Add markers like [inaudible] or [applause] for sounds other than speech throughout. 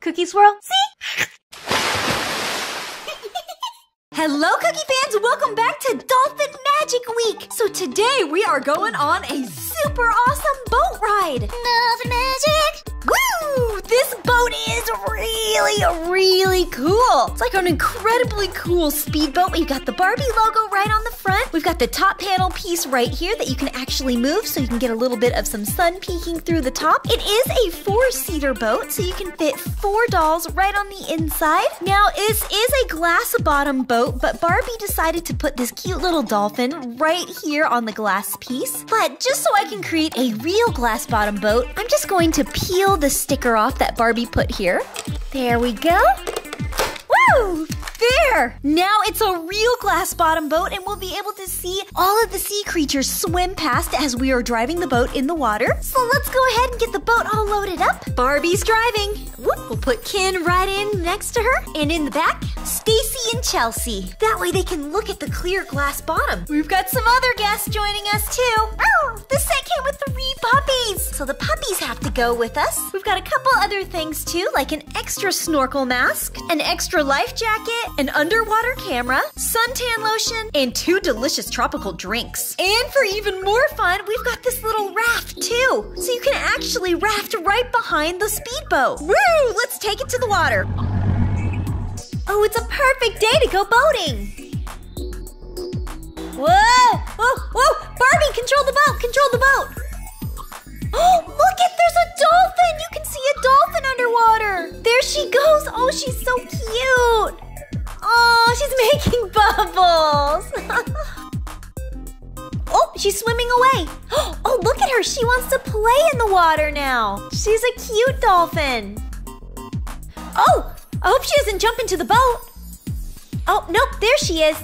Cookie Swirl, see? [laughs] Hello, Cookie fans! Welcome back to Dolphin Magic Week! So today we are going on a super awesome boat ride! Dolphin really, cool! It's like an incredibly cool speedboat. We've got the Barbie logo right on the front. We've got the top panel piece right here that you can actually move so you can get a little bit of some sun peeking through the top. It is a four-seater boat, so you can fit four dolls right on the inside. Now, this is a glass bottom boat, but Barbie decided to put this cute little dolphin right here on the glass piece. But just so I can create a real glass bottom boat, I'm just going to peel the sticker off that Barbie put here. There we go. Woo! There! Now it's a real glass bottom boat, and we'll be able to see all of the sea creatures swim past as we are driving the boat in the water. So let's go ahead and get the boat all loaded up. Barbie's driving. We'll put Ken right in next to her, and in the back, Stacie and Chelsea. That way they can look at the clear glass bottom. We've got some other guests joining us too. Oh, the set came with three puppies, so the puppies to go with us. We've got a couple other things too, like an extra snorkel mask, an extra life jacket, an underwater camera, suntan lotion, and two delicious tropical drinks. And for even more fun, we've got this little raft too. So you can actually raft right behind the speedboat. Woo! Let's take it to the water. Oh, it's a perfect day to go boating. Whoa! She's [laughs] making bubbles! [laughs] oh, she's swimming away! [gasps] Oh, look at her! She wants to play in the water now! She's a cute dolphin! Oh, I hope she doesn't jump into the boat! Oh, nope, there she is!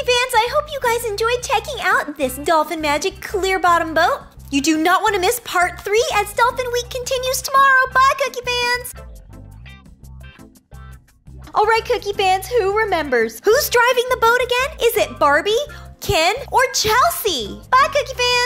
Cookie fans, I hope you guys enjoyed checking out this Dolphin Magic clear bottom boat. You do not want to miss part three as Dolphin Week continues tomorrow. Bye, Cookie fans! Alright, Cookie fans, who remembers? Who's driving the boat again? Is it Barbie, Ken, or Chelsea? Bye, Cookie fans!